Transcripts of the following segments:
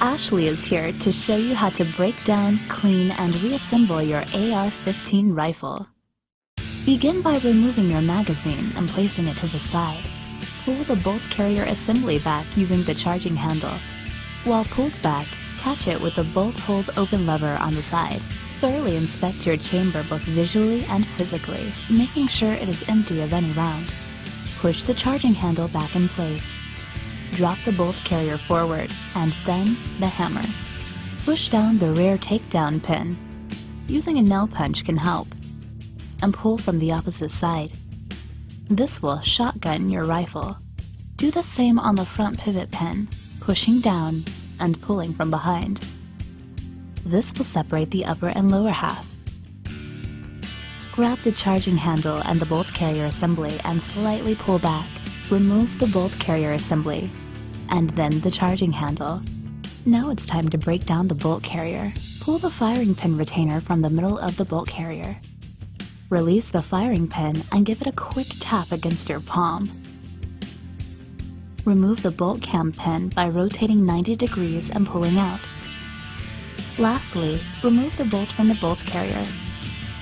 Ashley is here to show you how to break down, clean, and reassemble your AR-15 rifle. Begin by removing your magazine and placing it to the side. Pull the bolt carrier assembly back using the charging handle. While pulled back, catch it with the bolt hold open lever on the side. Thoroughly inspect your chamber both visually and physically, making sure it is empty of any round. Push the charging handle back in place. Drop the bolt carrier forward, and then the hammer. Push down the rear takedown pin. Using a nail punch can help. And pull from the opposite side. This will shotgun your rifle. Do the same on the front pivot pin, pushing down and pulling from behind. This will separate the upper and lower half. Grab the charging handle and the bolt carrier assembly and slightly pull back. Remove the bolt carrier assembly and then the charging handle. Now it's time to break down the bolt carrier. Pull the firing pin retainer from the middle of the bolt carrier. Release the firing pin and give it a quick tap against your palm. Remove the bolt cam pin by rotating 90 degrees and pulling out. Lastly, remove the bolt from the bolt carrier.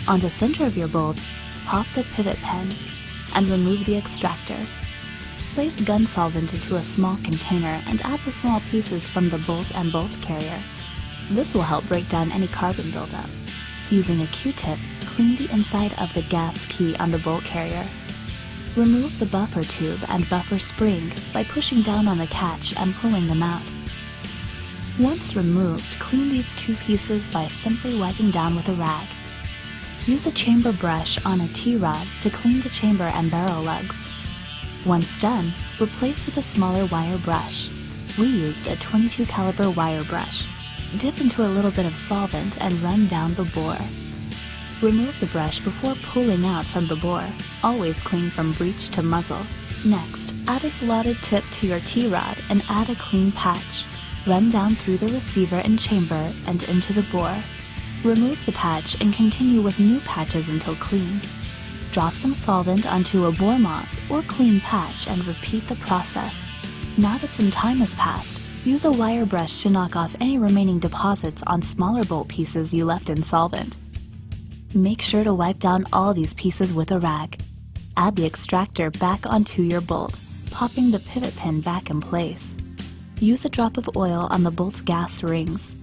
On the center of your bolt, pop the pivot pin and remove the extractor. Place gun solvent into a small container and add the small pieces from the bolt and bolt carrier. This will help break down any carbon buildup. Using a Q-tip, clean the inside of the gas key on the bolt carrier. Remove the buffer tube and buffer spring by pushing down on the catch and pulling them out. Once removed, clean these two pieces by simply wiping down with a rag. Use a chamber brush on a T-rod to clean the chamber and barrel lugs. Once done, replace with a smaller wire brush. We used a 22 caliber wire brush. Dip into a little bit of solvent and run down the bore. Remove the brush before pulling out from the bore. Always clean from breech to muzzle. Next, add a slotted tip to your T-rod and add a clean patch. Run down through the receiver and chamber and into the bore. Remove the patch and continue with new patches until clean. Drop some solvent onto a bore mop or clean patch and repeat the process. Now that some time has passed, use a wire brush to knock off any remaining deposits on smaller bolt pieces you left in solvent. Make sure to wipe down all these pieces with a rag. Add the extractor back onto your bolt, popping the pivot pin back in place. Use a drop of oil on the bolt's gas rings.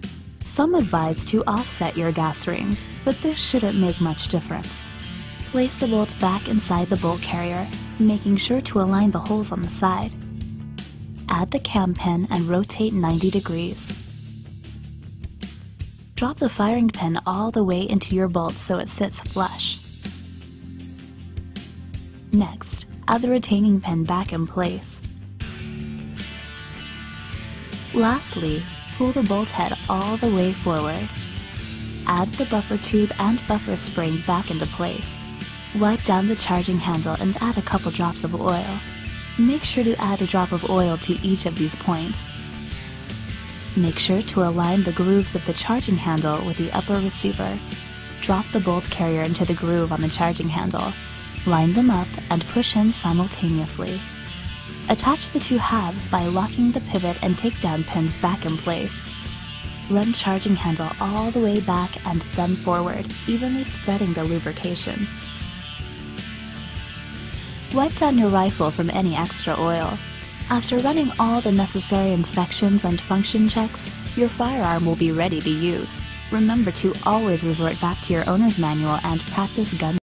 Some advise to offset your gas rings, but this shouldn't make much difference. Place the bolt back inside the bolt carrier, making sure to align the holes on the side. Add the cam pin and rotate 90 degrees. Drop the firing pin all the way into your bolt so it sits flush. Next, add the retaining pin back in place. Lastly, pull the bolt head all the way forward. Add the buffer tube and buffer spring back into place. Wipe down the charging handle and add a couple drops of oil. Make sure to add a drop of oil to each of these points. Make sure to align the grooves of the charging handle with the upper receiver. Drop the bolt carrier into the groove on the charging handle. Line them up and push in simultaneously. Attach the two halves by locking the pivot and takedown pins back in place. Run charging handle all the way back and then forward, evenly spreading the lubrication. Wipe down your rifle from any extra oil. After running all the necessary inspections and function checks, your firearm will be ready to use. Remember to always resort back to your owner's manual and practice gun